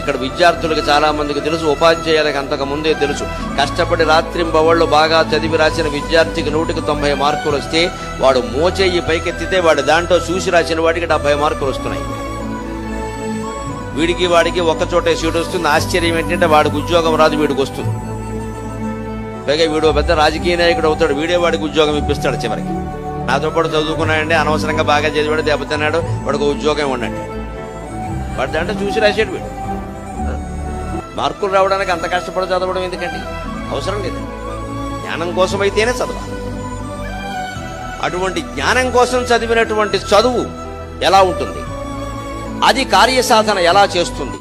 ఇక్కడ విద్యార్థులకు చాలా మందికి తెలుసు ఉపాధ్యాయులకు అంతకు ముందే తెలుసు. కష్టపడి రాత్రింబవళ్ళు బాగా చదివి రాసిన విద్యార్థికి నూటికి తొంభై మార్కులు వస్తే వాడు మోచేయి పైకెత్తితే వాడు దాంట్లో చూసి రాసిన వాడికి డెబ్బై మార్కులు వస్తున్నాయి. వీడికి వాడికి ఒక్కచోటే సీటు వస్తుంది. ఆశ్చర్యం ఏంటంటే వాడికి ఉద్యోగం రాదు వీడికి వస్తుంది. పైగా వీడు పెద్ద రాజకీయ నాయకుడు అవుతాడు. వీడే వాడికి ఉద్యోగం ఇప్పిస్తాడు చివరికి. నాతో పాటు చదువుకున్నాడంటే అనవసరంగా బాగా చదివాడు దెబ్బతిన్నాడు వాడికి ఉద్యోగం ఉండండి వాడు దాంట్లో చూసి రాసేడు వీడు. మార్కులు రావడానికి అంత కష్టపడి చదవడం ఎందుకండి? అవసరం లేదు. జ్ఞానం కోసం అయితేనే చదవాలి. అటువంటి జ్ఞానం కోసం చదివినటువంటి చదువు ఎలా ఉంటుంది? అది కార్యసాధన ఎలా చేస్తుంది?